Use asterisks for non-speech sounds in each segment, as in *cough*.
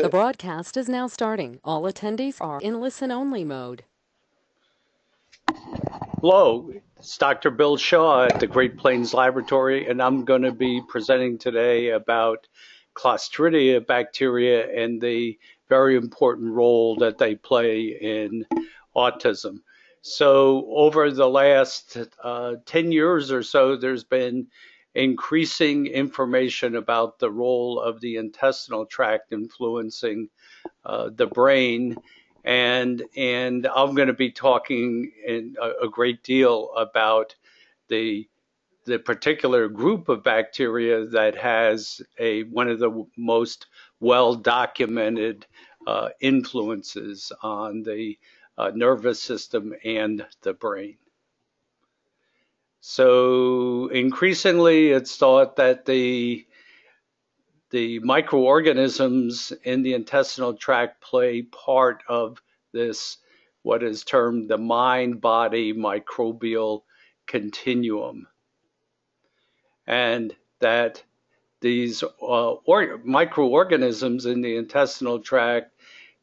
The broadcast is now starting. All attendees are in listen only mode. Hello, it's Dr. Bill Shaw at the Great Plains Laboratory, and I'm going to be presenting today about Clostridia bacteria and the very important role that they play in autism. So, over the last uh, 10 years or so, there's been increasing information about the role of the intestinal tract influencing uh, the brain. And, and I'm going to be talking in a, a great deal about the the particular group of bacteria that has a one of the most well documented uh, influences on the uh, nervous system and the brain. So increasingly, it's thought that the the microorganisms in the intestinal tract play part of this, what is termed the mind body microbial continuum. And that these uh, or, microorganisms in the intestinal tract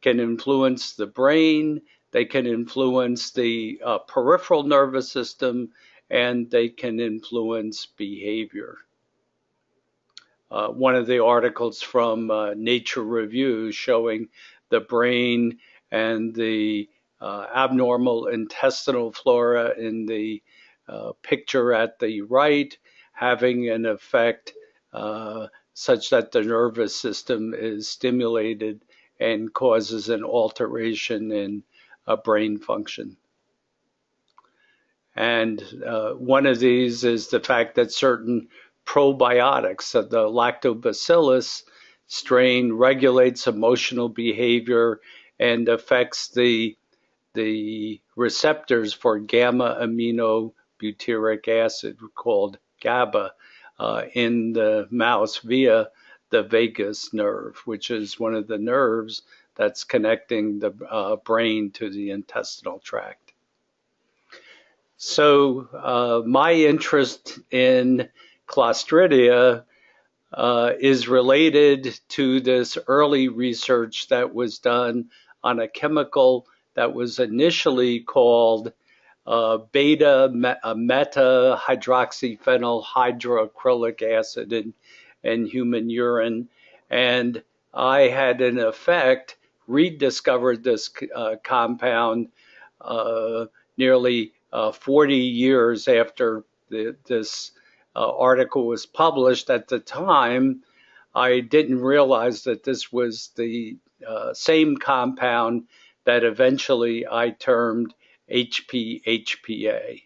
can influence the brain, they can influence the uh, peripheral nervous system, and they can influence behavior. Uh, one of the articles from uh, Nature Review showing the brain and the uh, abnormal intestinal flora in the uh, picture at the right having an effect uh, such that the nervous system is stimulated and causes an alteration in brain function. And uh, one of these is the fact that certain probiotics, uh, the lactobacillus strain, regulates emotional behavior and affects the the receptors for gamma aminobutyric acid called GABA uh, in the mouse via the vagus nerve, which is one of the nerves that's connecting the uh, brain to the intestinal tract. So uh, my interest in Clostridia uh, is related to this early research that was done on a chemical that was initially called uh, beta uh, meta hydroxyphenyl hydroacrylic acid in, in human urine. And I had, in effect, rediscovered this uh, compound uh, nearly uh, 40 years after the, this uh, article was published. At the time, I didn't realize that this was the uh, same compound that eventually I termed HPHPA.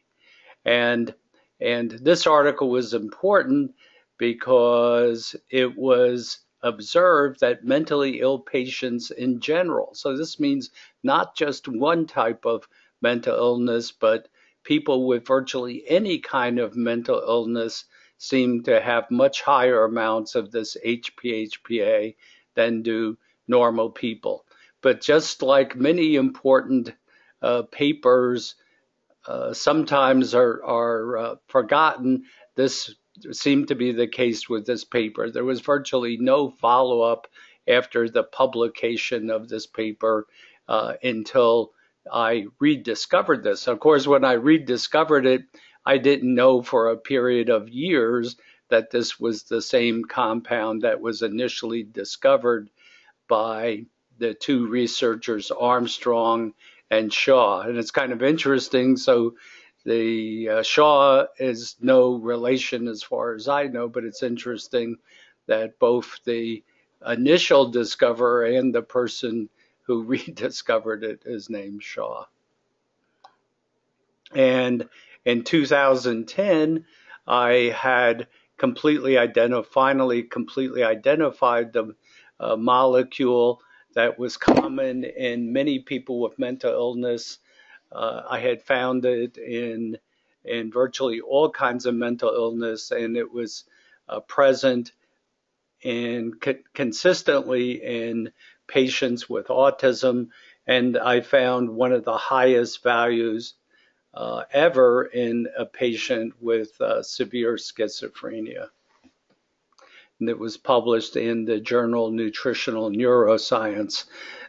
And, and this article was important because it was observed that mentally ill patients in general, so this means not just one type of mental illness, but people with virtually any kind of mental illness seem to have much higher amounts of this HPHPA than do normal people. But just like many important uh, papers uh, sometimes are, are uh, forgotten, this seemed to be the case with this paper. There was virtually no follow up after the publication of this paper uh, until I rediscovered this. Of course, when I rediscovered it, I didn't know for a period of years that this was the same compound that was initially discovered by the two researchers, Armstrong and Shaw. And it's kind of interesting. So the uh, Shaw is no relation as far as I know, but it's interesting that both the initial discoverer and the person who *laughs* rediscovered it is named Shaw. And in 2010, I had completely identified, finally completely identified the uh, molecule that was common in many people with mental illness. Uh, I had found it in in virtually all kinds of mental illness, and it was uh, present in co- consistently in patients with autism, and I found one of the highest values uh, ever in a patient with uh, severe schizophrenia. and it was published in the journal Nutritional Neuroscience.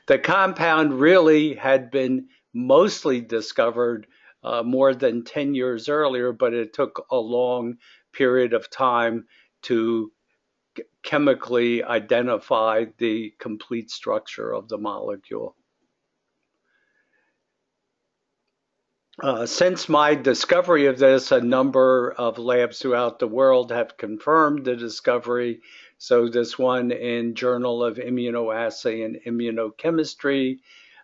The compound really had been mostly discovered uh, more than 10 years earlier, but it took a long period of time to chemically identify the complete structure of the molecule. Uh, since my discovery of this, a number of labs throughout the world have confirmed the discovery. So this one in Journal of Immunoassay and Immunochemistry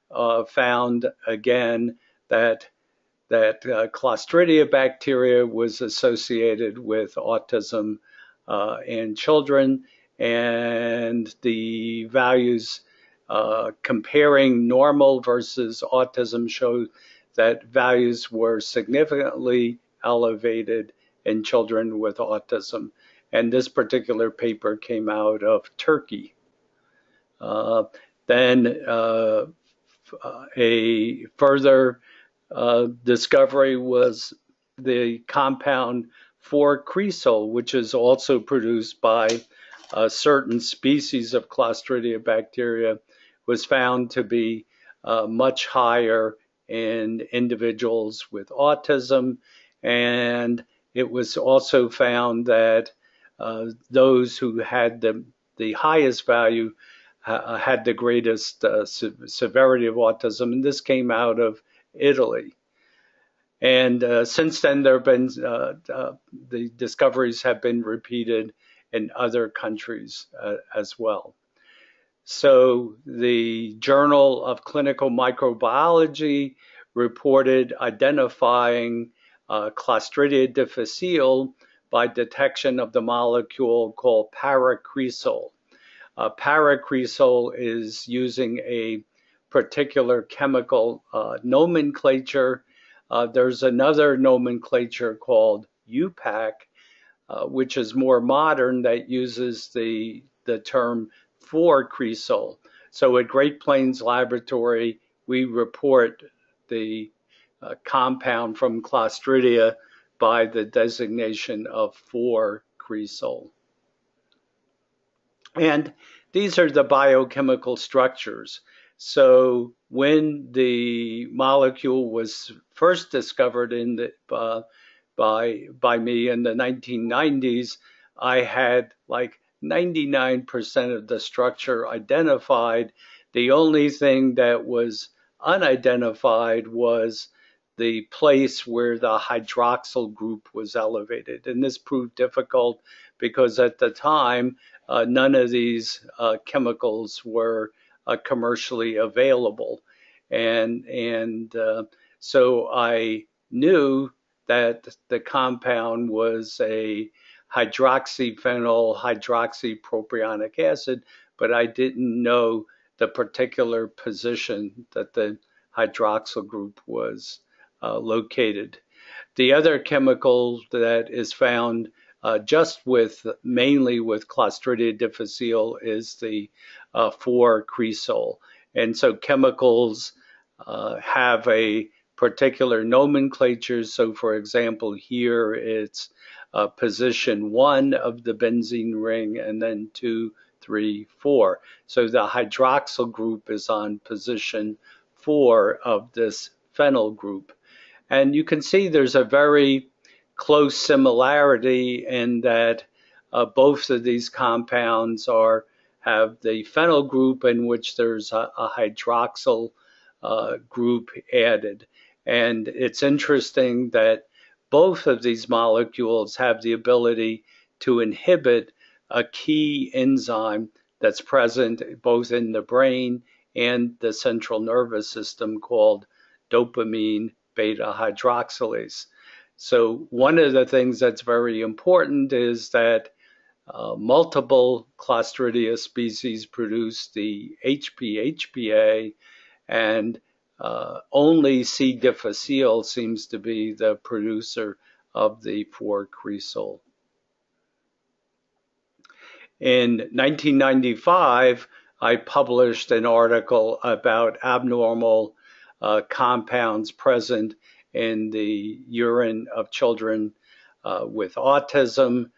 uh, found again that that uh, Clostridia bacteria was associated with autism uh, in children, and the values uh, comparing normal versus autism show that values were significantly elevated in children with autism. And this particular paper came out of Turkey. Uh, then uh, a further uh, discovery was the compound 4-cresol, which is also produced by a certain species of Clostridia bacteria, was found to be uh, much higher in individuals with autism. And it was also found that uh, those who had the, the highest value uh, had the greatest uh, se severity of autism. And this came out of Italy. And uh, since then, there have been uh, uh, the discoveries have been repeated in other countries as well. So the Journal of Clinical Microbiology reported identifying uh, Clostridia difficile by detection of the molecule called paracresol. Uh, paracresol is using a particular chemical uh, nomenclature. Uh, there's another nomenclature called UPAC, uh, which is more modern that uses the, the term 4-cresol. So at Great Plains Laboratory, we report the uh, compound from Clostridia by the designation of 4-cresol. And these are the biochemical structures. So when the molecule was first discovered in the, uh, by by me in the 1990s, I had like 99% of the structure identified. The only thing that was unidentified was the place where the hydroxyl group was elevated. And this proved difficult because at the time, uh, none of these uh, chemicals were uh, commercially available. And, and uh, so I knew that the compound was a hydroxyphenyl hydroxypropionic acid, but I didn't know the particular position that the hydroxyl group was uh, located. The other chemical that is found uh, just with mainly with Clostridia difficile is the uh, 4-cresol. And so chemicals uh, have a particular nomenclature. So for example, here it's uh, position one of the benzene ring and then two, three, four. So the hydroxyl group is on position four of this phenyl group. And you can see there's a very close similarity in that uh, both of these compounds are have the phenyl group in which there's a, a hydroxyl uh, group added. And it's interesting that both of these molecules have the ability to inhibit a key enzyme that's present both in the brain and the central nervous system called dopamine beta hydroxylase. So one of the things that's very important is that uh, multiple Clostridia species produce the HP-HPA and uh, only C. difficile seems to be the producer of the 4-cresol. In 1995, I published an article about abnormal uh, compounds present in the urine of children uh, with autism.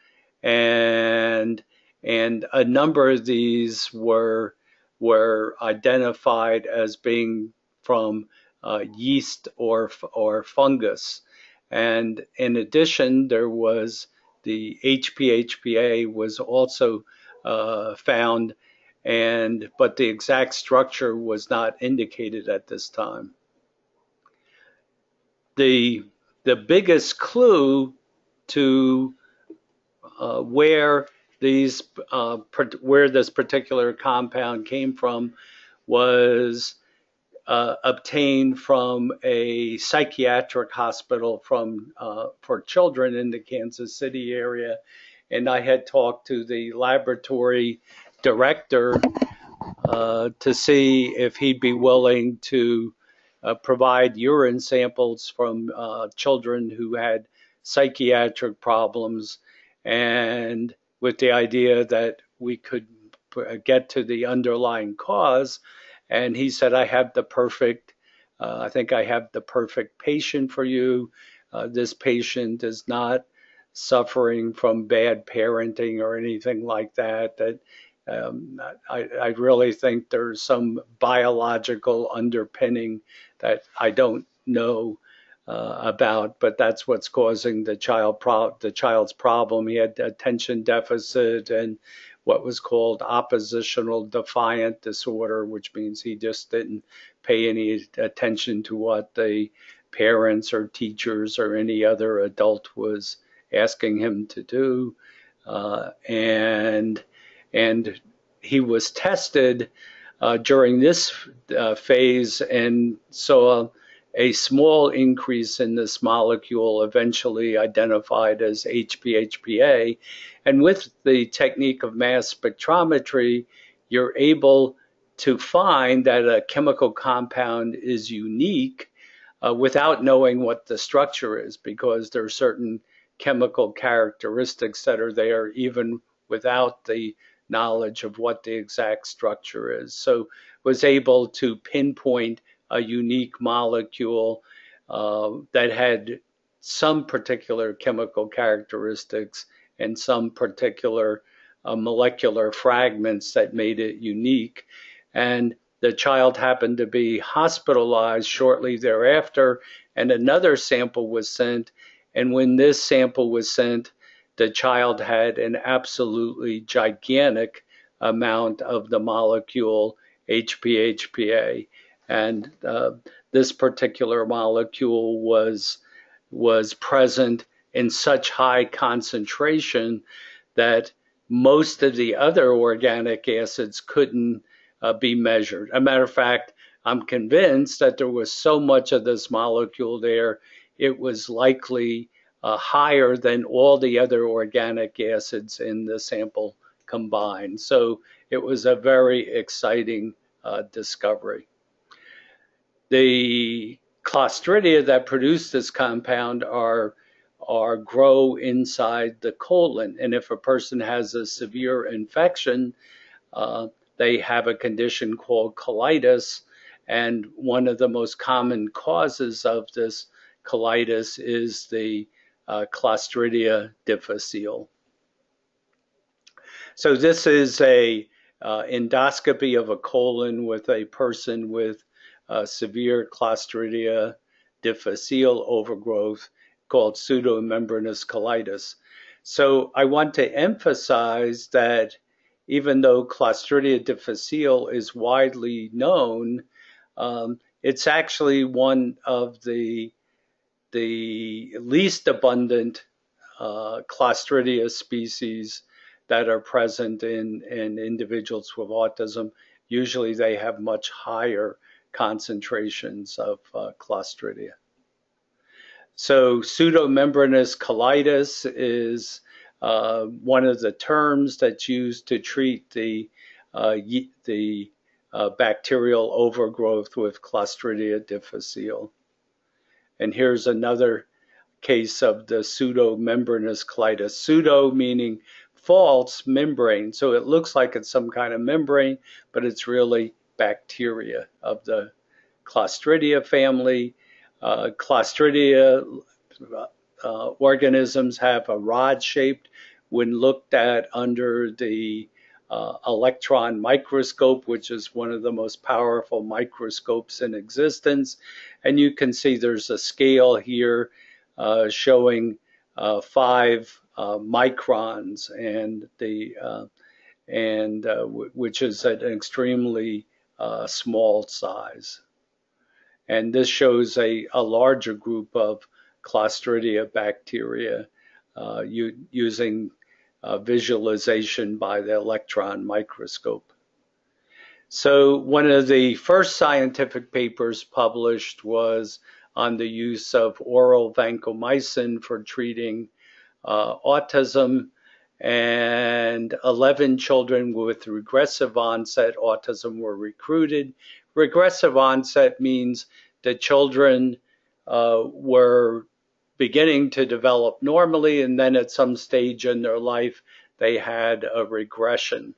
And and a number of these were were identified as being from uh, yeast or or fungus. And in addition, there was the HPHPA was also uh, found, and but the exact structure was not indicated at this time. The the biggest clue to uh, where these uh, where this particular compound came from was uh, obtained from a psychiatric hospital from uh, for children in the Kansas City area, and I had talked to the laboratory director uh, to see if he'd be willing to uh, provide urine samples from children who had psychiatric problems, and with the idea that we could get to the underlying cause and he said, I have the perfect, uh, I think I have the perfect patient for you. Uh, this patient is not suffering from bad parenting or anything like that. That um, I, I, really think there's some biological underpinning that I don't know uh, about, but that's what's causing the child pro- the child's problem. He had attention deficit and what was called oppositional defiant disorder, which means he just didn't pay any attention to what the parents or teachers or any other adult was asking him to do. Uh, and and he was tested uh, during this uh, phase and saw a small increase in this molecule, eventually identified as HPHPA. And with the technique of mass spectrometry, you're able to find that a chemical compound is unique uh, without knowing what the structure is, because there are certain chemical characteristics that are there even without the knowledge of what the exact structure is. So was able to pinpoint a unique molecule uh, that had some particular chemical characteristics and some particular uh, molecular fragments that made it unique. And the child happened to be hospitalized shortly thereafter, and another sample was sent. And when this sample was sent, the child had an absolutely gigantic amount of the molecule HPHPA and uh, this particular molecule was was present in such high concentration that most of the other organic acids couldn't uh, be measured. A matter of fact, I'm convinced that there was so much of this molecule there, it was likely uh, higher than all the other organic acids in the sample combined. So it was a very exciting uh, discovery. The Clostridia that produce this compound are are grow inside the colon, and if a person has a severe infection, uh, they have a condition called colitis, and one of the most common causes of this colitis is the uh, Clostridia difficile. So this is a uh, endoscopy of a colon with a person with uh, severe Clostridia difficile overgrowth called pseudomembranous colitis. So I want to emphasize that even though Clostridia difficile is widely known, um, it's actually one of the the least abundant uh, Clostridia species that are present in, in individuals with autism. Usually they have much higher concentrations of uh, Clostridia. So pseudomembranous colitis is uh, one of the terms that's used to treat the uh, the uh, bacterial overgrowth with Clostridia difficile. And here's another case of the pseudomembranous colitis. Pseudo meaning false membrane. So it looks like it's some kind of membrane, but it's really bacteria of the Clostridia family. Uh, Clostridia uh, organisms have a rod shaped when looked at under the uh, electron microscope, which is one of the most powerful microscopes in existence. And you can see there's a scale here uh, showing uh, five uh, microns, and the uh, and uh, which is an extremely small size. And this shows a, a larger group of Clostridia bacteria using uh, visualization by the electron microscope. So one of the first scientific papers published was on the use of oral vancomycin for treating uh, autism and 11 children with regressive onset autism were recruited. Regressive onset means the children uh, were beginning to develop normally, and then at some stage in their life, they had a regression.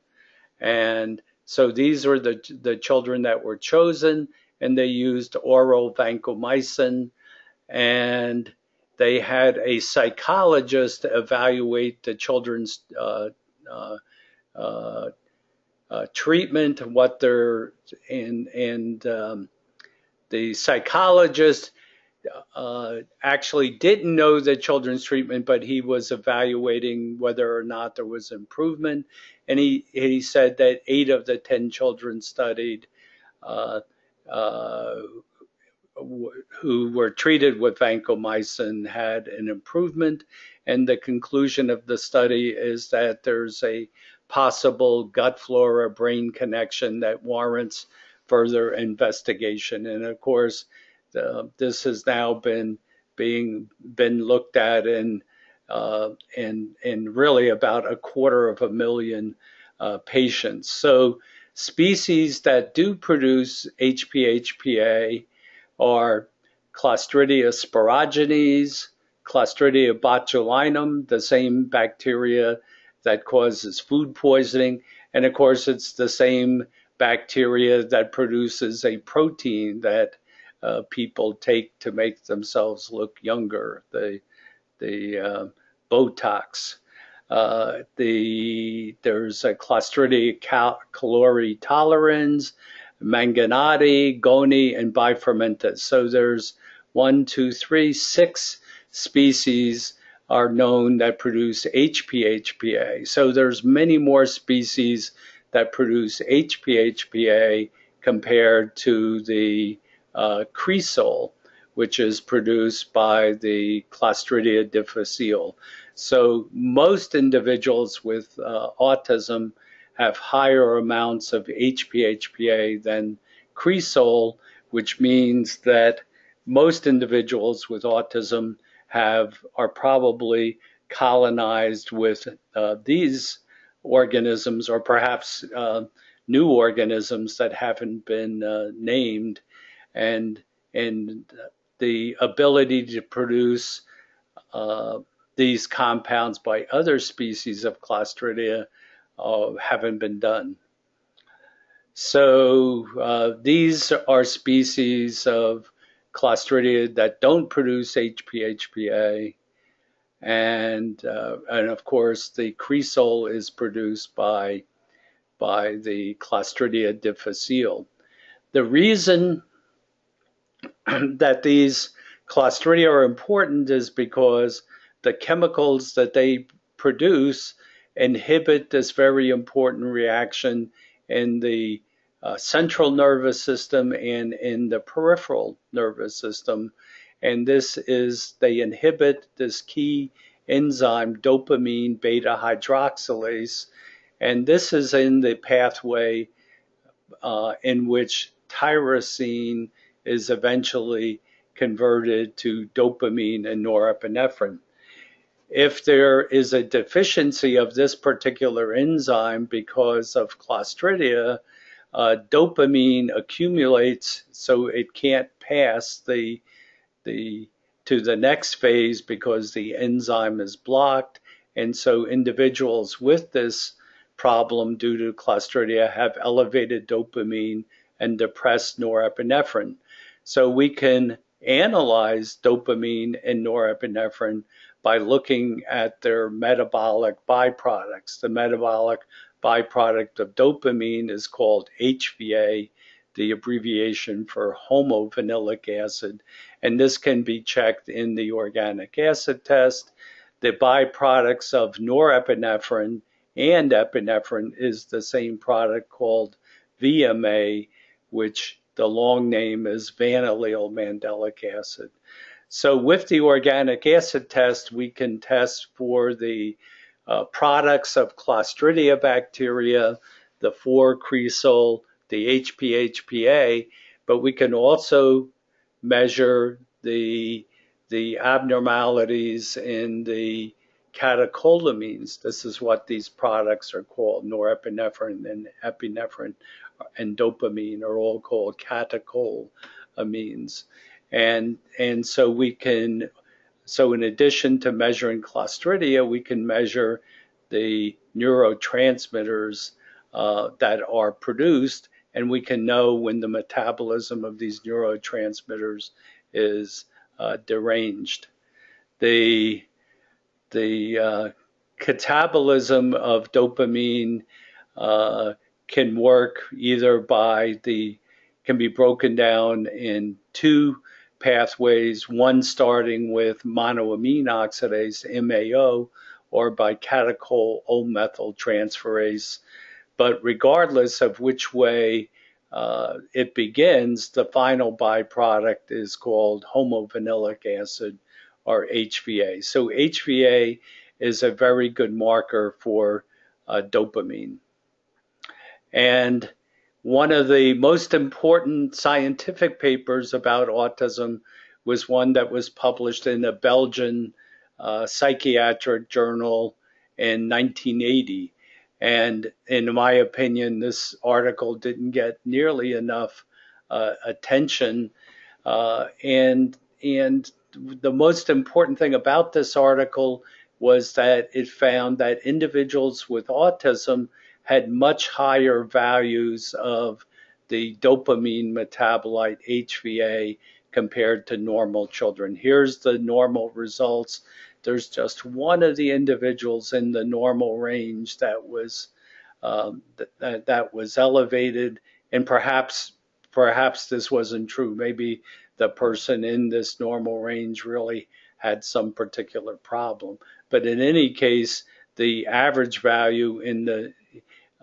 And so these were the, the children that were chosen, and they used oral vancomycin, and they had a psychologist evaluate the children's uh, uh, uh, treatment, what they're and and um, the psychologist uh, actually didn't know the children's treatment, but he was evaluating whether or not there was improvement. And he, he said that eight of the 10 children studied uh, uh, who were treated with vancomycin had an improvement. And the conclusion of the study is that there's a possible gut flora brain connection that warrants further investigation. And of course, uh, this has now been being been looked at in uh, in in really about a quarter of a million uh, patients. So species that do produce HPHPA are Clostridia sporogenes, Clostridia botulinum, the same bacteria that causes food poisoning, and of course it's the same bacteria that produces a protein that uh, people take to make themselves look younger. The the uh, Botox. Uh, the there's a Clostridia cal- caloritolerans, mangenotii, ghonii, and bifermentans. So there's one, two, three, six species are known that produce HPHPA. So there's many more species that produce HPHPA compared to the uh, cresol, which is produced by the Clostridia difficile. So most individuals with uh, autism have higher amounts of HPHPA than cresol, which means that most individuals with autism have are probably colonized with uh, these organisms or perhaps uh, new organisms that haven't been uh, named. And and the ability to produce uh, these compounds by other species of Clostridia uh, haven't been done. So uh, these are species of Clostridia that don't produce HPHPA, and uh, and of course the cresol is produced by by the Clostridia difficile. The reason *clears throat* that these Clostridia are important is because the chemicals that they produce inhibit this very important reaction in the uh, central nervous system and in the peripheral nervous system. And this is, they inhibit this key enzyme, dopamine beta hydroxylase. And this is in the pathway uh, in which tyrosine is eventually converted to dopamine and norepinephrine. If there is a deficiency of this particular enzyme because of Clostridia, uh, dopamine accumulates so it can't pass the the to the next phase because the enzyme is blocked and so individuals with this problem due to Clostridia have elevated dopamine and depressed norepinephrine. So we can analyze dopamine and norepinephrine by looking at their metabolic byproducts. The metabolic byproduct of dopamine is called HVA, the abbreviation for homovanillic acid, and this can be checked in the organic acid test. The byproducts of norepinephrine and epinephrine is the same product called VMA, which the long name is vanillyl mandelic acid. So with the organic acid test, we can test for the uh, products of Clostridia bacteria, the 4-cresol, the HPHPA, but we can also measure the the abnormalities in the catecholamines. This is what these products are called. Norepinephrine and epinephrine and dopamine are all called catecholamines. And and so we can so in addition to measuring Clostridia, we can measure the neurotransmitters uh, that are produced, and we can know when the metabolism of these neurotransmitters is uh, deranged. The the uh, catabolism of dopamine uh, can work either by the can be broken down in two pathways, one starting with monoamine oxidase, MAO, or by catechol O methyltransferase. But regardless of which way uh, it begins, the final byproduct is called homovanillic acid or HVA. So HVA is a very good marker for uh, dopamine. And one of the most important scientific papers about autism was one that was published in a Belgian uh, psychiatric journal in 1980. And in my opinion, this article didn't get nearly enough uh, attention. Uh, and and the most important thing about this article was that it found that individuals with autism had much higher values of the dopamine metabolite HVA compared to normal children. Here's the normal results. There's just one of the individuals in the normal range that was um, that, that was elevated, and perhaps perhaps this wasn't true. Maybe the person in this normal range really had some particular problem. But in any case, the average value in the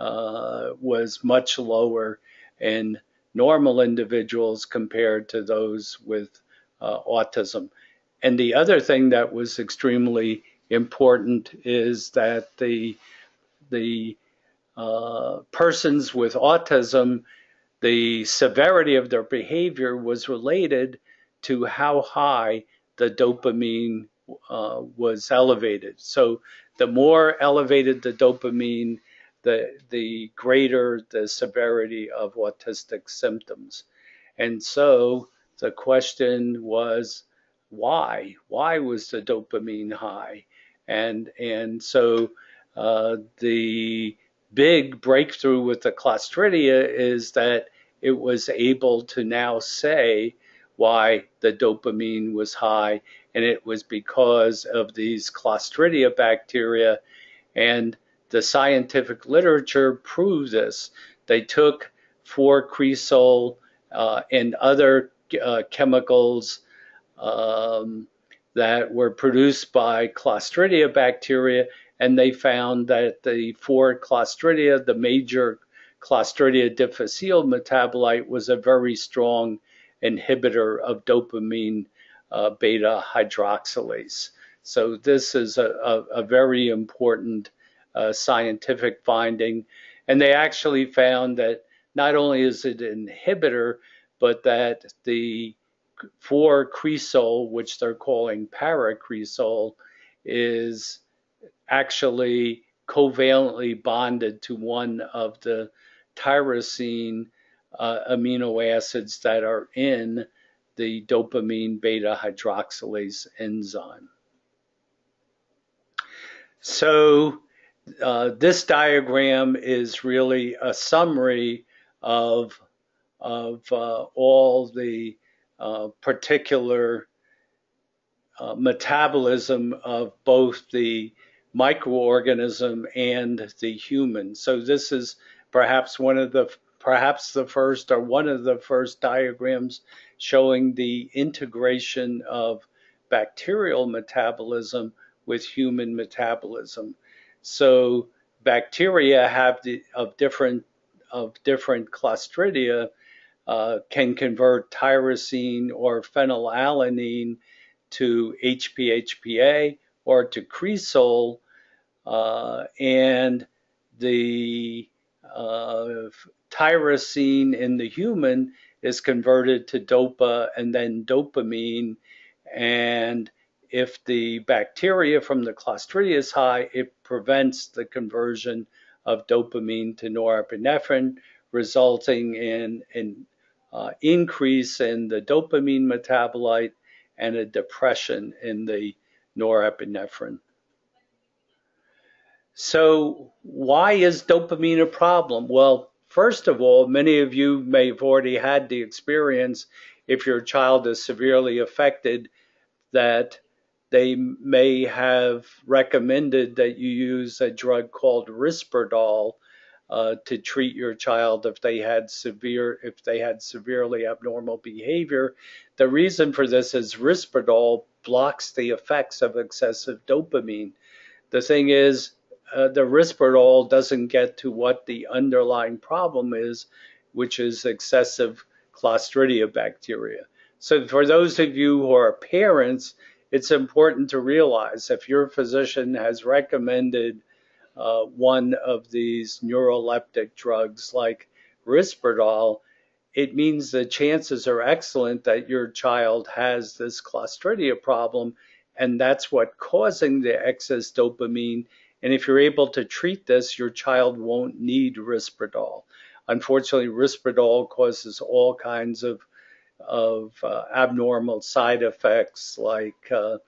uh, was much lower in normal individuals compared to those with uh, autism. And the other thing that was extremely important is that the the uh, persons with autism the severity of their behavior was related to how high the dopamine uh, was elevated. So the more elevated the dopamine, the the greater the severity of autistic symptoms. And so the question was why? Why was the dopamine high? And and so uh, the big breakthrough with the Clostridia is that it was able to now say why the dopamine was high, and it was because of these Clostridia bacteria. And the scientific literature proved this. They took 4-cresol uh, and other uh, chemicals um, that were produced by Clostridia bacteria and they found that the 4-Clostridia, the major Clostridia difficile metabolite was a very strong inhibitor of dopamine uh, beta hydroxylase. So this is a, a, a very important scientific finding. And they actually found that not only is it an inhibitor, but that the 4-cresol, which they're calling paracresol, is actually covalently bonded to one of the tyrosine uh, amino acids that are in the dopamine beta hydroxylase enzyme. So uh, this diagram is really a summary of, of uh, all the uh, particular uh, metabolism of both the microorganism and the human. So this is perhaps one of the perhaps the first or one of the first diagrams showing the integration of bacterial metabolism with human metabolism. So bacteria have the, of different of different clostridia uh, can convert tyrosine or phenylalanine to HPHPA or to cresol, uh, and the uh, tyrosine in the human is converted to dopa and then dopamine. And if the bacteria from the Clostridia is high, it prevents the conversion of dopamine to norepinephrine, resulting in an uh, increase in the dopamine metabolite and a depression in the norepinephrine. So, why is dopamine a problem? Well, first of all, many of you may have already had the experience if your child is severely affected that they may have recommended that you use a drug called Risperdal uh, to treat your child if they had severe if they had severely abnormal behavior. The reason for this is Risperdal blocks the effects of excessive dopamine. The thing is, uh, the Risperdal doesn't get to what the underlying problem is, which is excessive Clostridia bacteria. So for those of you who are parents, it's important to realize if your physician has recommended uh, one of these neuroleptic drugs like Risperdal, it means the chances are excellent that your child has this Clostridia problem, and that's what causing the excess dopamine. And if you're able to treat this, your child won't need Risperdal. Unfortunately, Risperdal causes all kinds of of uh, abnormal side effects like uh,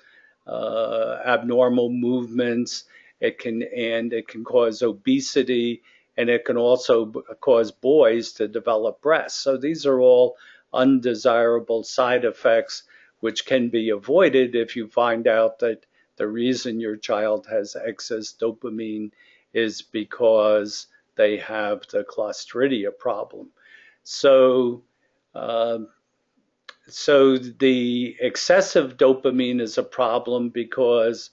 uh, abnormal movements it can and it can cause obesity, and it can also cause boys to develop breasts. So these are all undesirable side effects which can be avoided if you find out that the reason your child has excess dopamine is because they have the Clostridia problem. So, uh, so the excessive dopamine is a problem because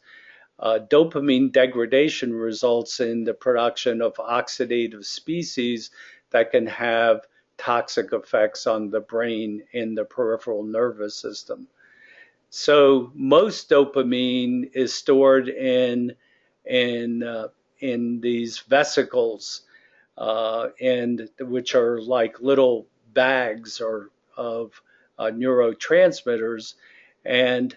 uh, dopamine degradation results in the production of oxidative species that can have toxic effects on the brain and the peripheral nervous system. So most dopamine is stored in in uh, in these vesicles, uh, and which are like little bags or of neurotransmitters, and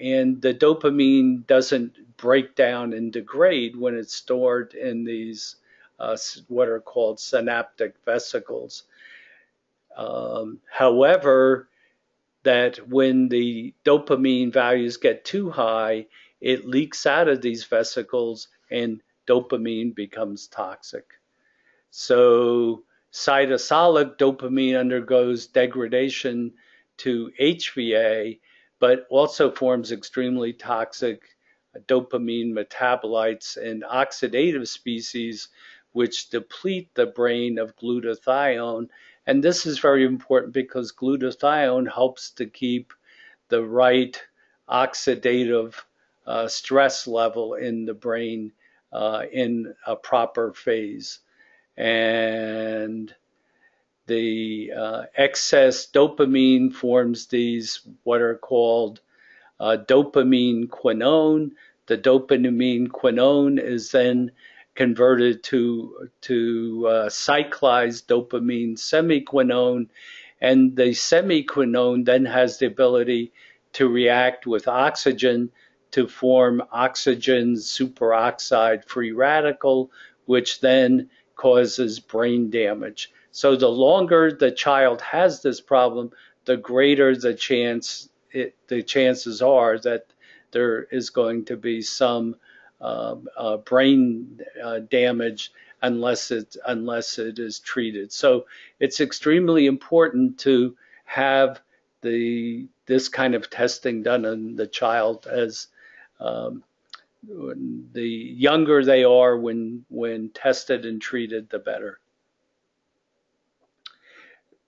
and the dopamine doesn't break down and degrade when it's stored in these uh, what are called synaptic vesicles. Um, however, that when the dopamine values get too high, it leaks out of these vesicles and dopamine becomes toxic. So cytosolic dopamine undergoes degradation to HVA, but also forms extremely toxic dopamine metabolites and oxidative species which deplete the brain of glutathione. And this is very important because glutathione helps to keep the right oxidative uh, stress level in the brain uh, in a proper phase. And the uh, excess dopamine forms these what are called uh, dopamine quinone. The dopamine quinone is then converted to to uh, cyclized dopamine semiquinone, and the semiquinone then has the ability to react with oxygen to form oxygen superoxide free radical, which then causes brain damage. So the longer the child has this problem, the greater the chance it, the chances are that there is going to be some uh, uh, brain uh, damage unless it unless it is treated. So it's extremely important to have the this kind of testing done on the child as um, the younger they are when when tested and treated, the better.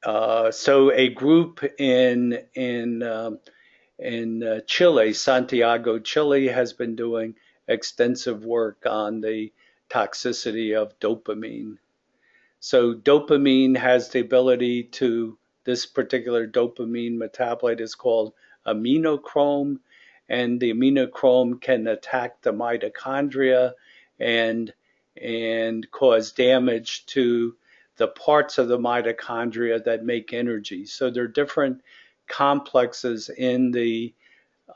Uh, so a group in in um, in uh, Chile, Santiago, Chile, has been doing extensive work on the toxicity of dopamine. So dopamine has the ability to this particular dopamine metabolite is called aminochrome, and the aminochrome can attack the mitochondria and and cause damage to the parts of the mitochondria that make energy. So there are different complexes in the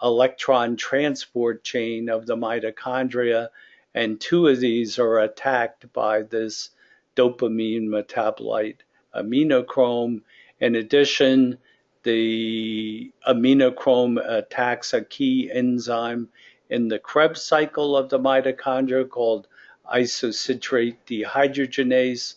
electron transport chain of the mitochondria, and two of these are attacked by this dopamine metabolite aminochrome. In addition, the aminochrome attacks a key enzyme in the Krebs cycle of the mitochondria called isocitrate dehydrogenase.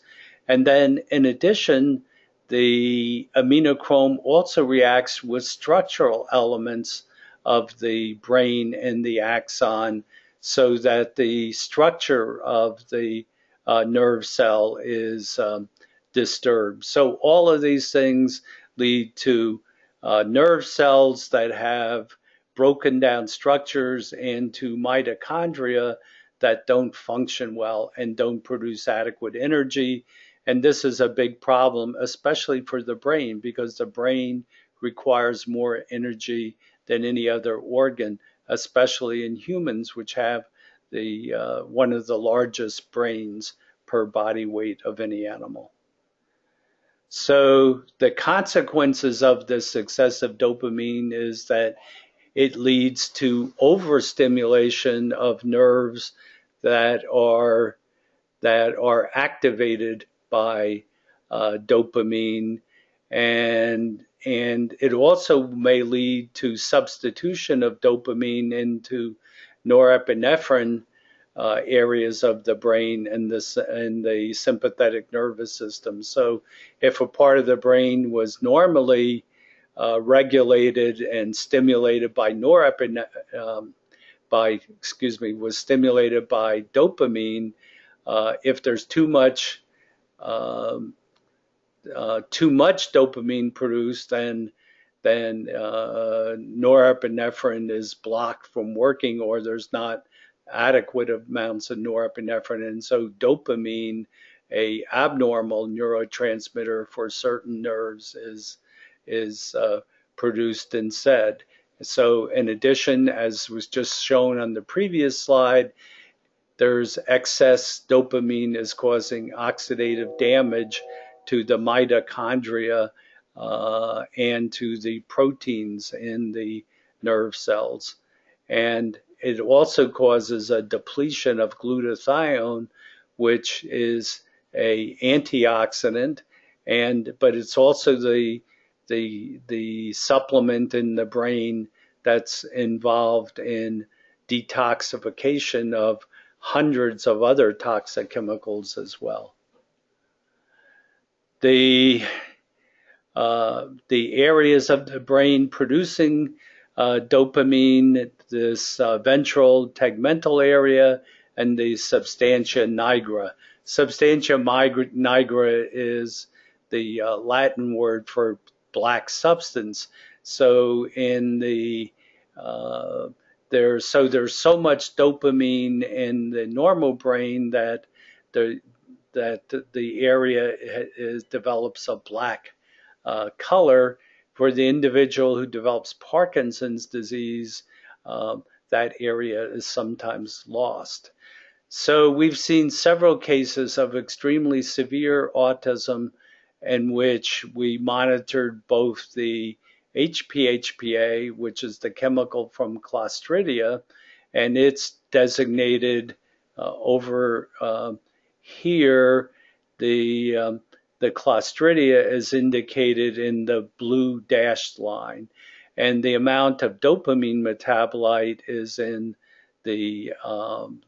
And then, in addition, the aminochrome also reacts with structural elements of the brain and the axon so that the structure of the uh, nerve cell is um, disturbed. So all of these things lead to uh, nerve cells that have broken down structures and to mitochondria that don't function well and don't produce adequate energy. And this is a big problem, especially for the brain, because the brain requires more energy than any other organ, especially in humans, which have the uh, one of the largest brains per body weight of any animal. So the consequences of this excessive dopamine is that it leads to overstimulation of nerves that are that are activated by uh, dopamine and and it also may lead to substitution of dopamine into norepinephrine uh, areas of the brain and the, and the sympathetic nervous system. So, if a part of the brain was normally uh, regulated and stimulated by norepinephrine, um, by excuse me, was stimulated by dopamine, uh, if there's too much um, uh, too much dopamine produced, then then uh, norepinephrine is blocked from working, or there's not adequate amounts of norepinephrine, and so dopamine, a abnormal neurotransmitter for certain nerves, is is uh, produced instead. So, in addition, as was just shown on the previous slide, there's excess dopamine is causing oxidative damage to the mitochondria uh, and to the proteins in the nerve cells. And it also causes a depletion of glutathione, which is a antioxidant, and but it's also the the the supplement in the brain that's involved in detoxification of hundreds of other toxic chemicals as well. The uh, the areas of the brain producing uh, dopamine, this uh, ventral tegmental area, and the substantia nigra. Substantia nigra is the uh, Latin word for black substance. So in the uh, there's so there's so much dopamine in the normal brain that the that the area is, develops a black uh, color for the individual who develops Parkinson's disease, um, that area is sometimes lost. So we've seen several cases of extremely severe autism in which we monitored both the HPHPA, which is the chemical from Clostridia, and it's designated uh, over uh, here the um, the Clostridia is indicated in the blue dashed line, and the amount of dopamine metabolite is in the um,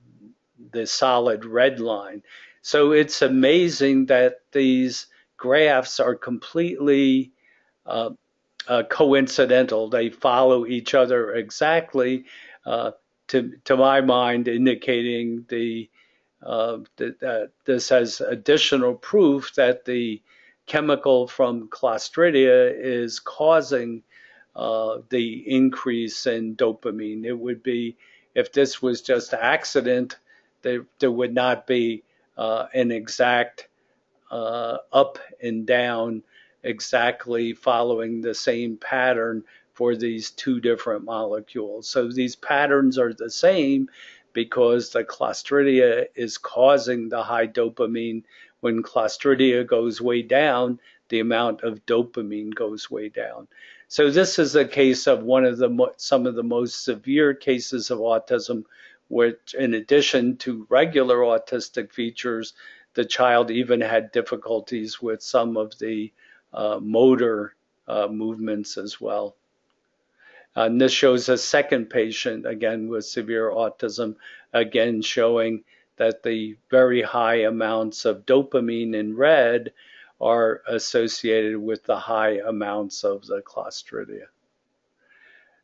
the solid red line. So it's amazing that these graphs are completely uh, uh, coincidental. They follow each other exactly, uh, to, to my mind, indicating the, uh, that this has additional proof that the chemical from Clostridia is causing uh, the increase in dopamine. It would be, if this was just accident, there, there would not be uh, an exact uh, up and down exactly following the same pattern for these two different molecules. So these patterns are the same because the Clostridia is causing the high dopamine. When Clostridia goes way down, the amount of dopamine goes way down. So this is a case of one of the some of the most severe cases of autism, which in addition to regular autistic features, the child even had difficulties with some of the motor uh, movements as well. And this shows a second patient, again with severe autism, again showing that the very high amounts of dopamine in red are associated with the high amounts of the clostridia.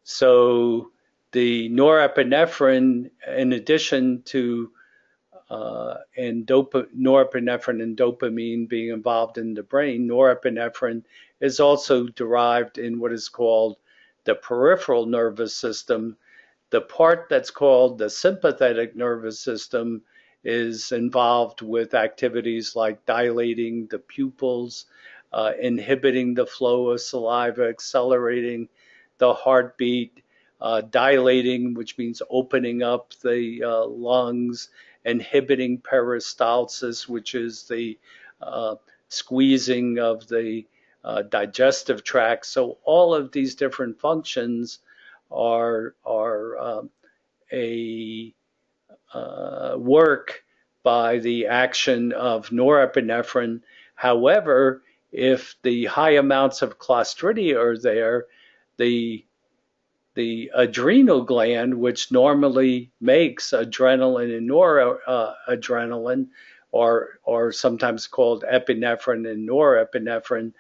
So the norepinephrine, in addition to uh, and norepinephrine and dopamine being involved in the brain, norepinephrine is also derived in what is called the peripheral nervous system. The part that's called the sympathetic nervous system is involved with activities like dilating the pupils, uh, inhibiting the flow of saliva, accelerating the heartbeat, uh, dilating, which means opening up the uh, lungs, inhibiting peristalsis, which is the uh, squeezing of the uh, digestive tract. So all of these different functions are are um, a uh, work by the action of norepinephrine. However, if the high amounts of clostridia are there, the the adrenal gland, which normally makes adrenaline and noradrenaline, uh, or or sometimes called epinephrine and norepinephrine,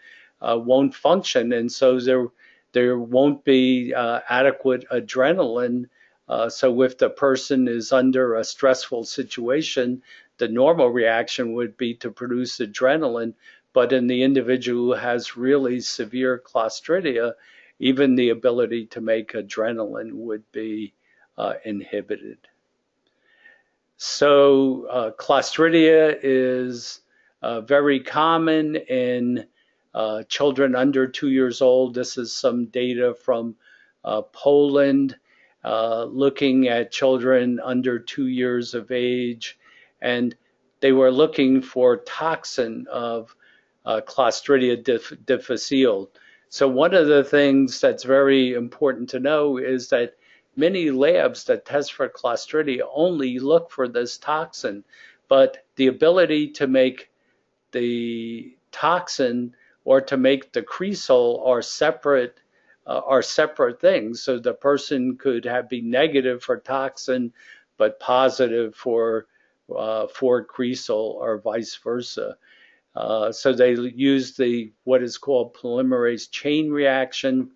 uh, won't function, and so there there won't be uh, adequate adrenaline. Uh, so if the person is under a stressful situation, the normal reaction would be to produce adrenaline. But in the individual who has really severe clostridia, even the ability to make adrenaline would be uh, inhibited. So, uh, Clostridia is uh, very common in uh, children under two years old. This is some data from uh, Poland uh, looking at children under two years of age, and they were looking for toxin of Clostridia difficile. So one of the things that's very important to know is that many labs that test for Clostridia only look for this toxin, but the ability to make the toxin or to make the cresol are separate uh, are separate things. So the person could have be negative for toxin, but positive for uh, for cresol or vice versa. Uh, so they use the what is called polymerase chain reaction,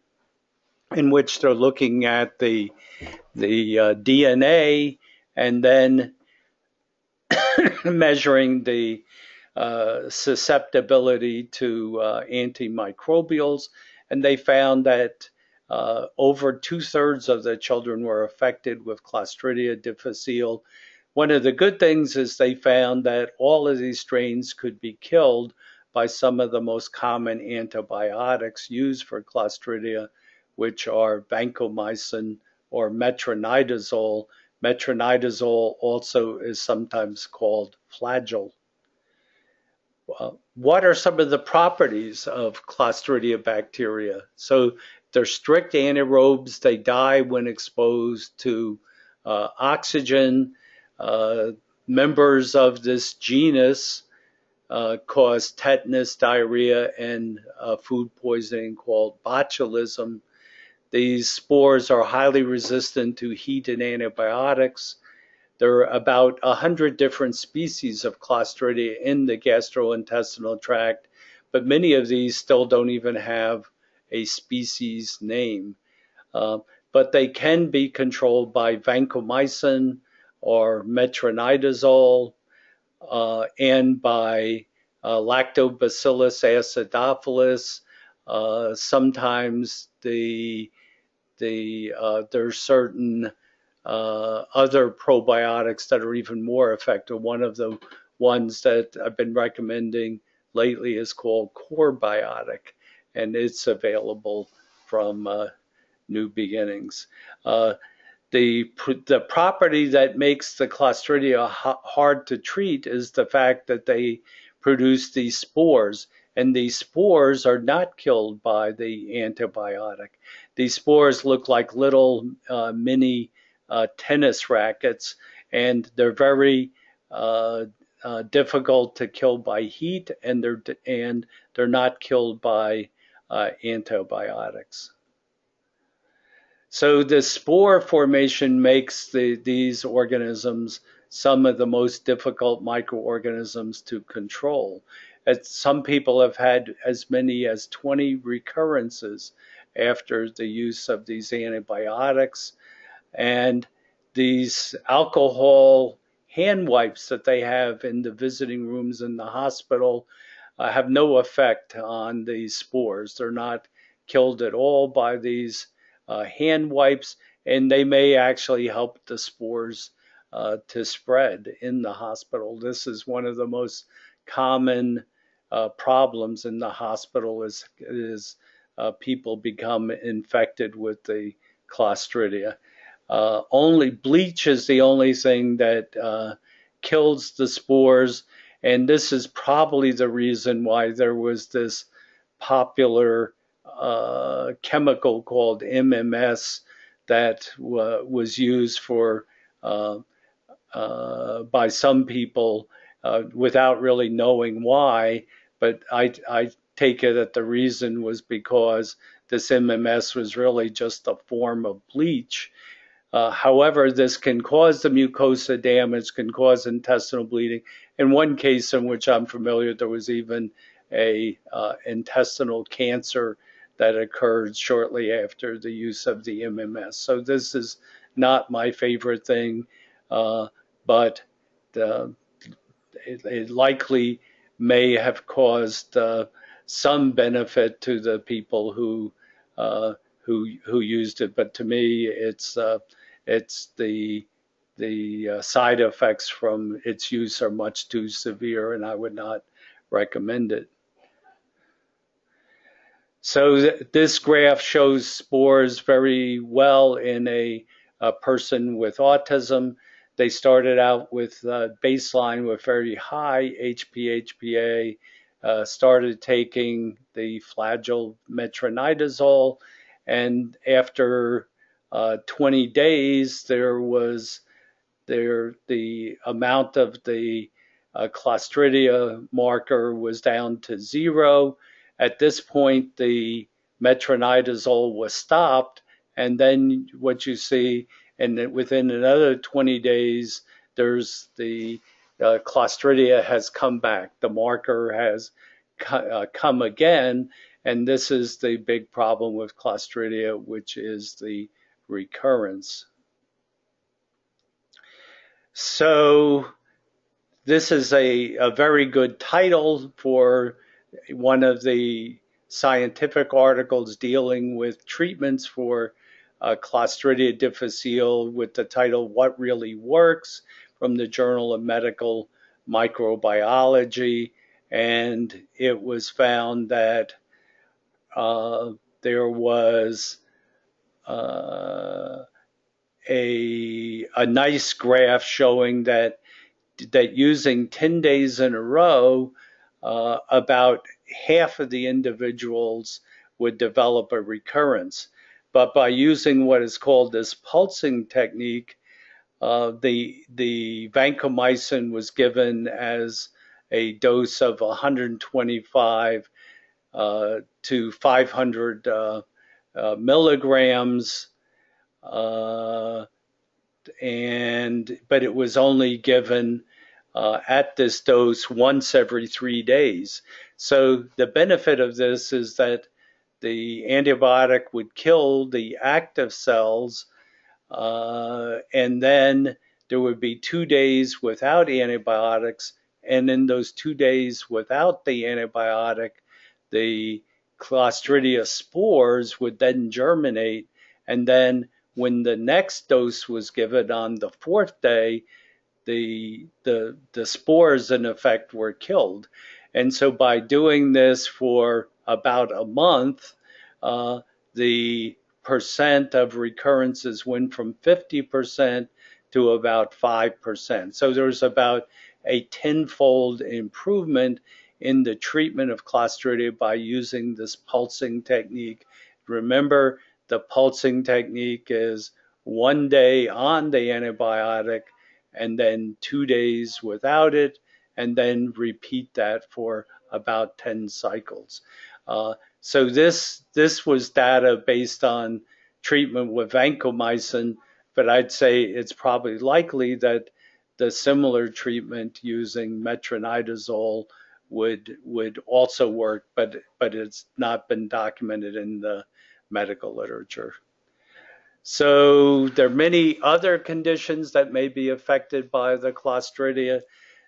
in which they're looking at the the uh, DNA and then *coughs* measuring the uh, susceptibility to uh, antimicrobials, and they found that uh, over two thirds of the children were affected with Clostridia difficile one of the good things is they found that all of these strains could be killed by some of the most common antibiotics used for Clostridia, which are vancomycin or metronidazole. Metronidazole also is sometimes called flagyl. What are some of the properties of Clostridia bacteria? So they're strict anaerobes. They die when exposed to uh, oxygen. Uh, members of this genus uh, cause tetanus, diarrhea, and uh, food poisoning called botulism. These spores are highly resistant to heat and antibiotics. There are about 100 different species of Clostridia in the gastrointestinal tract, but many of these still don't even have a species name. Uh, but they can be controlled by vancomycin or metronidazole uh, and by uh, lactobacillus acidophilus. Uh, sometimes the the uh, there's certain uh, other probiotics that are even more effective. One of the ones that I've been recommending lately is called CoreBiotic, and it's available from uh, New Beginnings. The, the property that makes the Clostridia hard to treat is the fact that they produce these spores, and these spores are not killed by the antibiotic. These spores look like little uh, mini uh, tennis rackets, and they're very uh, uh, difficult to kill by heat, and they're and they're not killed by uh, antibiotics. So the spore formation makes the, these organisms some of the most difficult microorganisms to control. As some people have had as many as 20 recurrences after the use of these antibiotics. And these alcohol hand wipes that they have in the visiting rooms in the hospital uh, have no effect on these spores. They're not killed at all by these uh, hand wipes, and they may actually help the spores uh, to spread in the hospital. This is one of the most common uh, problems in the hospital is, is uh, people become infected with the Clostridia. Uh, only bleach is the only thing that uh, kills the spores, and this is probably the reason why there was this popular chemical called MMS that was used for uh, uh, by some people uh, without really knowing why. But I, I take it that the reason was because this MMS was really just a form of bleach. Uh, however, this can cause the mucosa damage, can cause intestinal bleeding. In one case in which I'm familiar, there was even a uh, intestinal cancer that occurred shortly after the use of the MMS. So this is not my favorite thing, uh, but the, it, it, likely may have caused uh, some benefit to the people who uh, who who used it. But to me, it's uh, it's the the uh, side effects from its use are much too severe, and I would not recommend it. So th this graph shows spores very well in a, a, person with autism. They started out with uh, baseline with very high HPHPA, uh, started taking the flagyl metronidazole, and after uh, 20 days, there was there the amount of the uh, Clostridia marker was down to zero at this point, the metronidazole was stopped, and then what you see, and within another 20 days, there's the uh, Clostridia has come back. The marker has co uh, come again, and this is the big problem with Clostridia, which is the recurrence. So this is a, a very good title for one of the scientific articles dealing with treatments for uh, Clostridia difficile with the title What Really Works from the Journal of Medical Microbiology. And it was found that uh, there was uh, a, a nice graph showing that that using 10 days in a row uh, about half of the individuals would develop a recurrence. But by using what is called this pulsing technique, uh, the the vancomycin was given as a dose of 125 uh, to 500 uh, uh, milligrams, uh, and but it was only given uh, at this dose once every three days. So the benefit of this is that the antibiotic would kill the active cells, uh, and then there would be two days without antibiotics. And in those two days without the antibiotic, the Clostridia spores would then germinate. And then when the next dose was given on the fourth day, the, the, the spores in effect were killed. And so by doing this for about a month, uh, the percent of recurrences went from 50% to about 5%. So there's about a tenfold improvement in the treatment of Clostridia by using this pulsing technique. Remember, the pulsing technique is one day on the antibiotic and then two days without it, and then repeat that for about 10 cycles. Uh, so this this was data based on treatment with vancomycin, but I'd say it's probably likely that the similar treatment using metronidazole would would also work, but but it's not been documented in the medical literature. So there are many other conditions that may be affected by the Clostridia.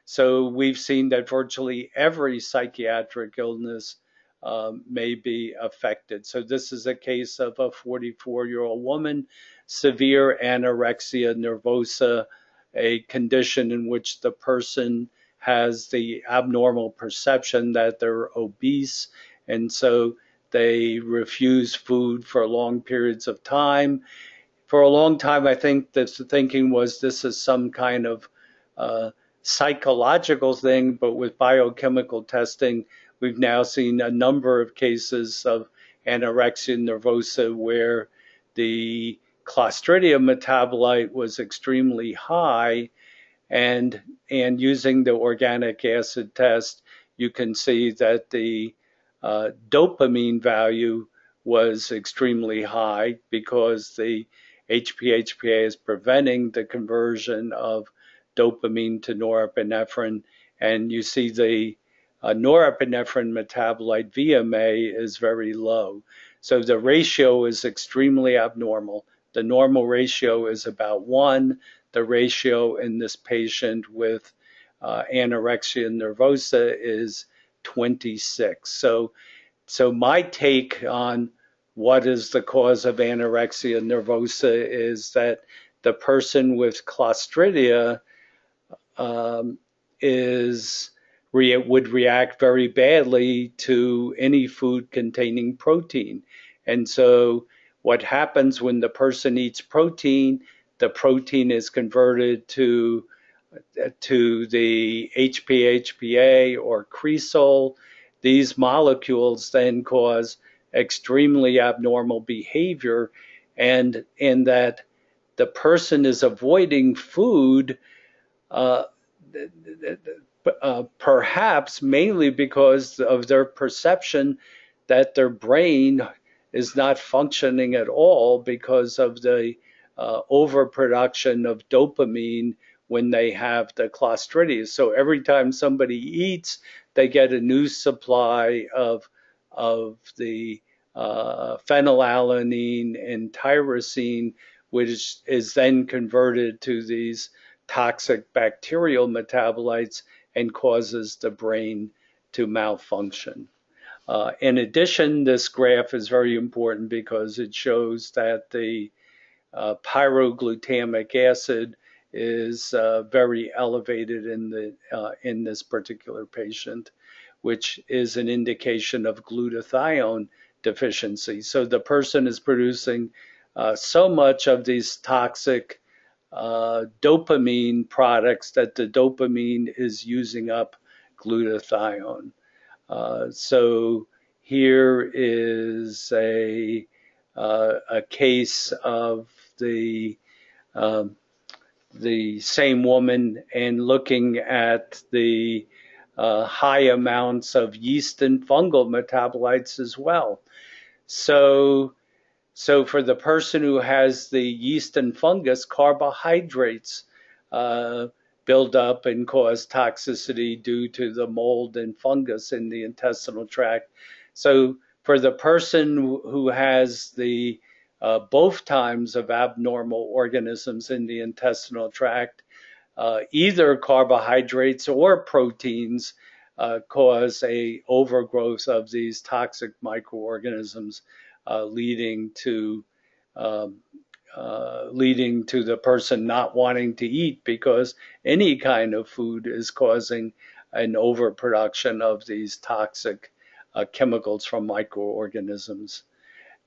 So we've seen that virtually every psychiatric illness um, may be affected. So this is a case of a 44-year-old woman, severe anorexia nervosa, a condition in which the person has the abnormal perception that they're obese, and so they refuse food for long periods of time. For a long time, I think the thinking was this is some kind of uh, psychological thing, but with biochemical testing, We've now seen a number of cases of anorexia nervosa where the Clostridia metabolite was extremely high, and and using the organic acid test, you can see that the uh, dopamine value was extremely high because the HPHPA is preventing the conversion of dopamine to norepinephrine, and you see the uh, norepinephrine metabolite VMA is very low. So the ratio is extremely abnormal. The normal ratio is about one. The ratio in this patient with uh, anorexia nervosa is 26. So, so my take on what is the cause of anorexia nervosa is that the person with Clostridia um, is re- would react very badly to any food containing protein. And so, what happens when the person eats protein, the protein is converted to to the HPHPA or cresol. These molecules then cause extremely abnormal behavior, and in that the person is avoiding food. Uh, uh, perhaps mainly because of their perception that their brain is not functioning at all because of the uh, overproduction of dopamine when they have the clostridium. So every time somebody eats, they get a new supply of of the uh, phenylalanine and tyrosine, which is then converted to these toxic bacterial metabolites and causes the brain to malfunction. Uh, in addition, this graph is very important because it shows that the uh, pyroglutamic acid is uh, very elevated in the uh, in this particular patient, which is an indication of glutathione deficiency. So the person is producing uh, so much of these toxic uh, dopamine products that the dopamine is using up glutathione. Uh, so here is a uh, a case of the um, the same woman and looking at the uh, high amounts of yeast and fungal metabolites as well. So so for the person who has the yeast and fungus, carbohydrates uh, build up and cause toxicity due to the mold and fungus in the intestinal tract. So for the person who has the uh, both times of abnormal organisms in the intestinal tract, uh, either carbohydrates or proteins uh, cause a overgrowth of these toxic microorganisms, uh, leading to um, uh, leading to the person not wanting to eat because any kind of food is causing an overproduction of these toxic uh, chemicals from microorganisms.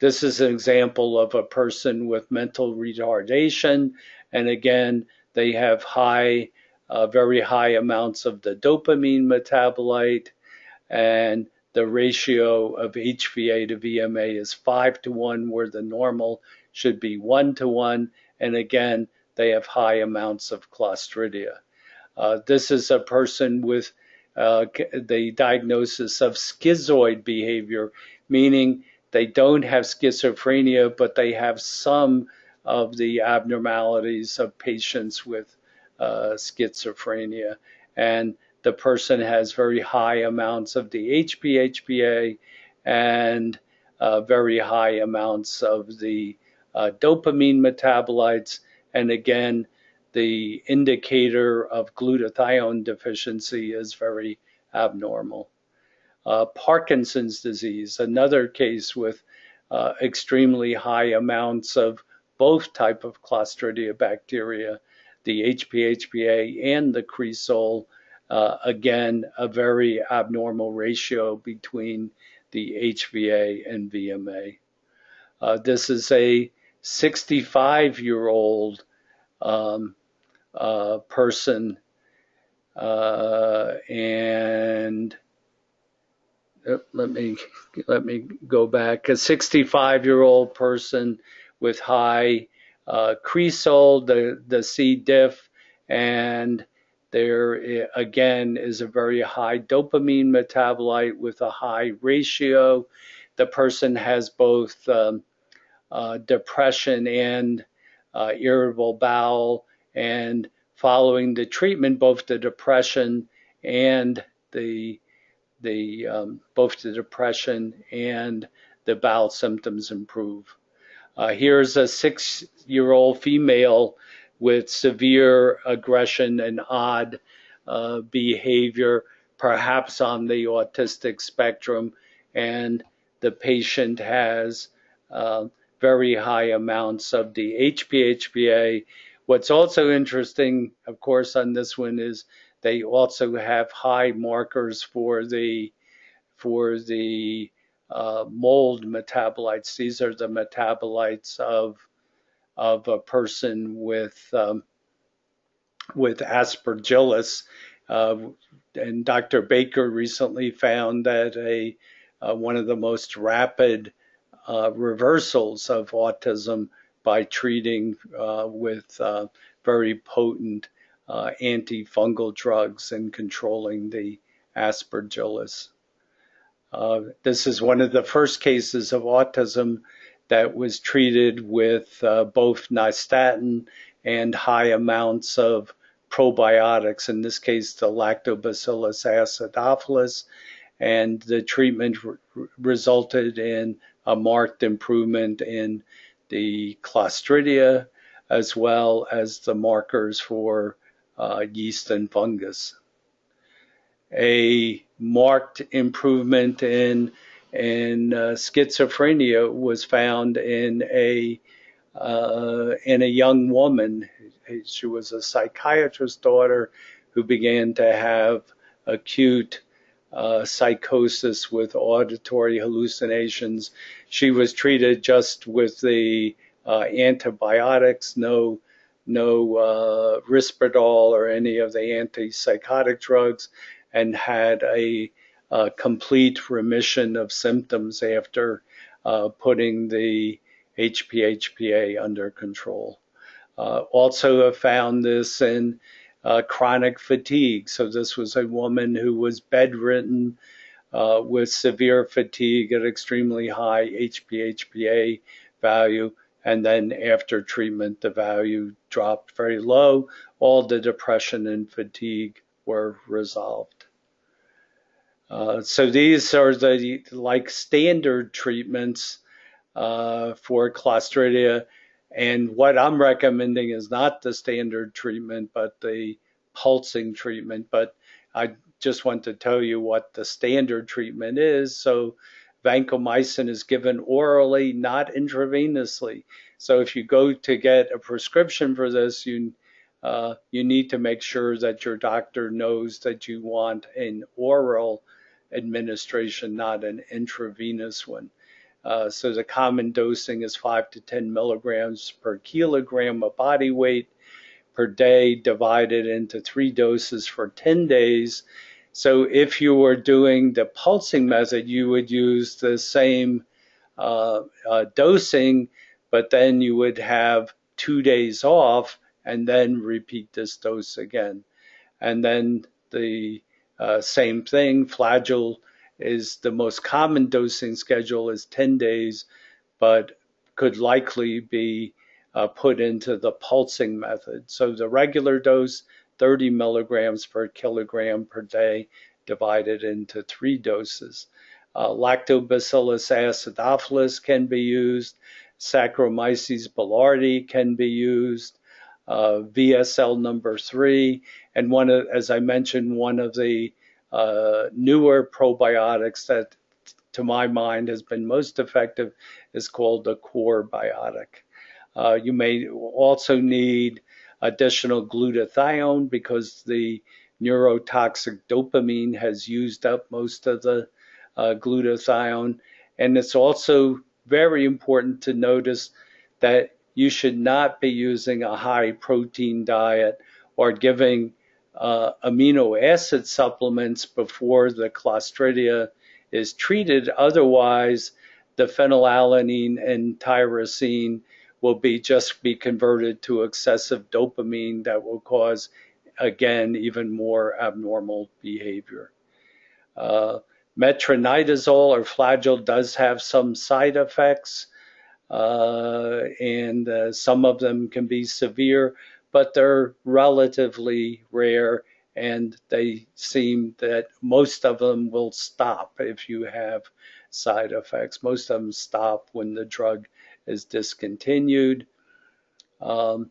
This is an example of a person with mental retardation, and again, they have high, uh, very high amounts of the dopamine metabolite, and the ratio of HVA to VMA is 5 to 1, where the normal should be 1 to 1. And again, they have high amounts of Clostridia. Uh, this is a person with uh, the diagnosis of schizoid behavior, meaning they don't have schizophrenia, but they have some of the abnormalities of patients with uh, schizophrenia. And the person has very high amounts of the HPHPA and uh, very high amounts of the uh, dopamine metabolites. And again, the indicator of glutathione deficiency is very abnormal. Uh, Parkinson's disease, another case with uh, extremely high amounts of both type of Clostridia bacteria, the HPHPA and the cresol, uh, again, a very abnormal ratio between the HVA and VMA. Uh, this is a 65 year old um, uh, person, uh, and let me let me go back. A 65 year old person with high uh, cresol, the the C diff, and there again is a very high dopamine metabolite with a high ratio. The person has both um, uh, depression and uh, irritable bowel, and following the treatment, both the depression and the the um, both the depression and the bowel symptoms improve. Uh, here's a six-year-old female with severe aggression and odd uh, behavior, perhaps on the autistic spectrum, and the patient has uh, very high amounts of the HPHPA. What's also interesting, of course, on this one is they also have high markers for the for the uh, mold metabolites. These are the metabolites of of a person with um, with aspergillus. Uh, and Dr. Baker recently found that a uh, one of the most rapid uh, reversals of autism by treating uh, with uh, very potent uh, antifungal drugs and controlling the aspergillus. this is one of the first cases of autism that was treated with uh, both nystatin and high amounts of probiotics, in this case, the Lactobacillus acidophilus. And the treatment re- resulted in a marked improvement in the Clostridia as well as the markers for uh, yeast and fungus. A marked improvement in and uh, schizophrenia was found in a uh, in a young woman. She was a psychiatrist's daughter who began to have acute uh, psychosis with auditory hallucinations. She was treated just with the uh, antibiotics, no no uh, Risperdal or any of the antipsychotic drugs, and had a uh, complete remission of symptoms after uh, putting the HPHPA under control. Uh, also have found this in uh, chronic fatigue. So this was a woman who was bedridden uh, with severe fatigue at extremely high HPHPA value. And then after treatment, the value dropped very low. All the depression and fatigue were resolved. Uh, so these are the like standard treatments uh, for Clostridia. And what I'm recommending is not the standard treatment, but the pulsing treatment. But I just want to tell you what the standard treatment is. So vancomycin is given orally, not intravenously. So if you go to get a prescription for this, you uh, you need to make sure that your doctor knows that you want an oral administration, not an intravenous one. Uh, so the common dosing is 5 to 10 milligrams per kilogram of body weight per day divided into three doses for 10 days. So if you were doing the pulsing method, you would use the same uh, uh, dosing, but then you would have two days off and then repeat this dose again. And then the uh, same thing, flagyl is the most common dosing schedule is 10 days, but could likely be uh, put into the pulsing method. So the regular dose, 30 milligrams per kilogram per day, divided into three doses. Uh, Lactobacillus acidophilus can be used. Saccharomyces boulardii can be used. Uh, VSL number three, and one of, as I mentioned, one of the uh, newer probiotics that, to my mind, has been most effective is called the CoreBiotic. Uh, you may also need additional glutathione because the neurotoxic dopamine has used up most of the uh, glutathione. And it's also very important to notice that you should not be using a high protein diet or giving uh, amino acid supplements before the Clostridia is treated. Otherwise, the phenylalanine and tyrosine will be just be converted to excessive dopamine that will cause, again, even more abnormal behavior. Uh, metronidazole or flagyl does have some side effects, uh, and uh, some of them can be severe, but they're relatively rare and they seem that most of them will stop if you have side effects. Most of them stop when the drug is discontinued. Um,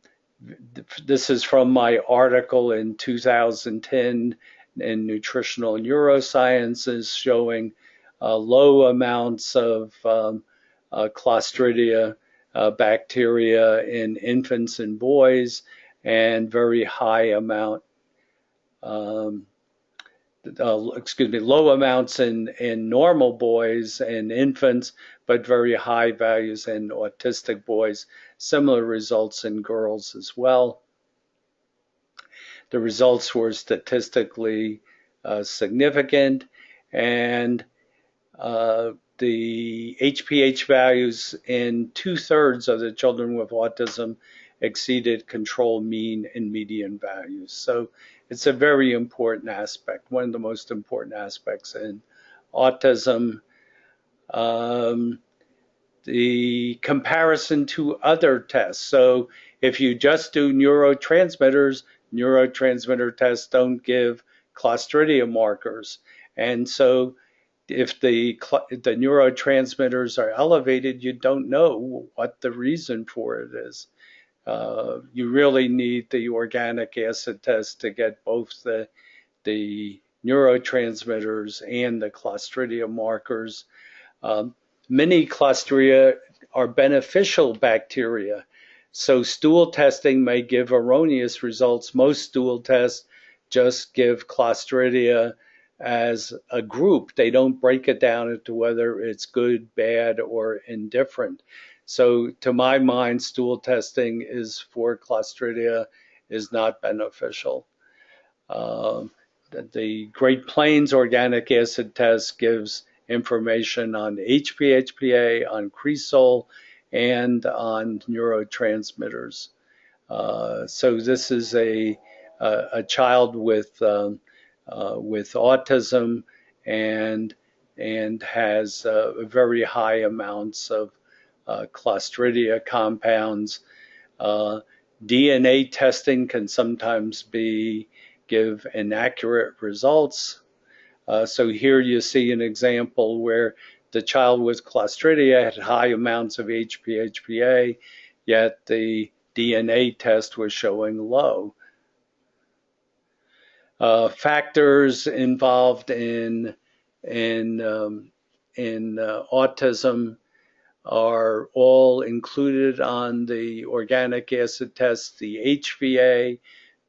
this is from my article in 2010 in Nutritional Neurosciences showing uh, low amounts of um, uh, Clostridia uh, bacteria in infants and boys and very high amount, um, uh, excuse me, low amounts in, in normal boys and infants, but very high values in autistic boys. Similar results in girls as well. The results were statistically uh, significant, and uh, the HPH values in two thirds of the children with autism exceeded control mean and median values. So it's a very important aspect, one of the most important aspects in autism. Um, the comparison to other tests. So if you just do neurotransmitters, neurotransmitter tests don't give Clostridia markers. And so if the the neurotransmitters are elevated, you don't know what the reason for it is. Uh, you really need the organic acid test to get both the the neurotransmitters and the Clostridia markers. Um, many Clostridia are beneficial bacteria, so stool testing may give erroneous results. Most stool tests just give Clostridia as a group. They don't break it down into whether it's good, bad, or indifferent. So to my mind, stool testing is for Clostridia is not beneficial. Uh, the Great Plains organic acid test gives information on HPHPA, on cresol, and on neurotransmitters. Uh, so this is a a, a child with um, uh, with autism and and has uh, very high amounts of Clostridia compounds. Uh, DNA testing can sometimes be give inaccurate results. Uh, so here you see an example where the child with Clostridia had high amounts of HPHPA, yet the DNA test was showing low. Uh, factors involved in in um, in uh, autism are all included on the organic acid test, the HVA,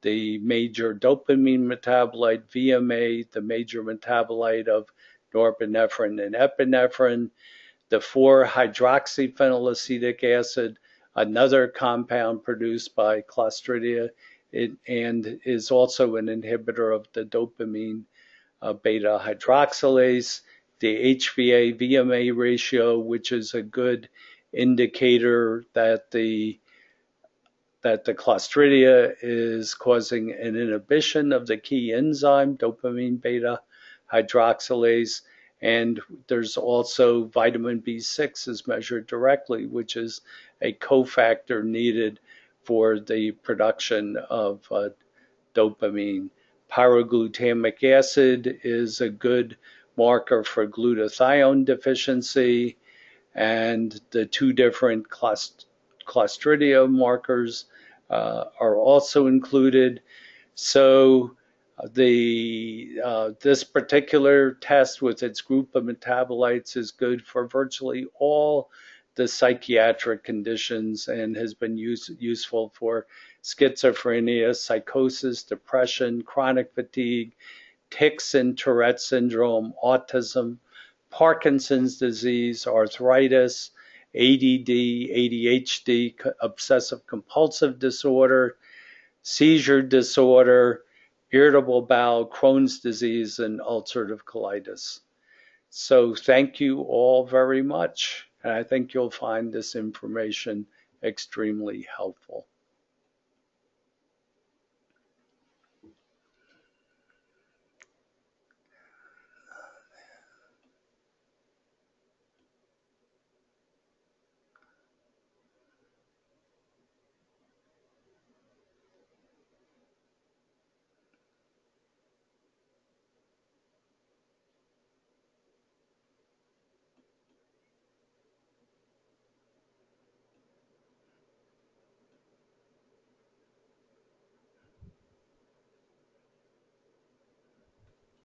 the major dopamine metabolite, VMA, the major metabolite of norepinephrine and epinephrine, the 4-hydroxyphenylacetic acid, another compound produced by Clostridia, it, and is also an inhibitor of the dopamine uh, beta hydroxylase, the HVA VMA ratio, which is a good indicator that the that the Clostridia is causing an inhibition of the key enzyme, dopamine beta hydroxylase. And there's also vitamin B6 is measured directly, which is a cofactor needed for the production of uh, dopamine. Pyroglutamic acid is a good marker for glutathione deficiency, and the two different clust Clostridia markers uh, are also included. So uh, the uh, this particular test with its group of metabolites is good for virtually all the psychiatric conditions and has been use, useful for schizophrenia, psychosis, depression, chronic fatigue, tics and Tourette syndrome, autism, Parkinson's disease, arthritis, ADD, ADHD, obsessive compulsive disorder, seizure disorder, irritable bowel, Crohn's disease, and ulcerative colitis. So thank you all very much. And I think you'll find this information extremely helpful.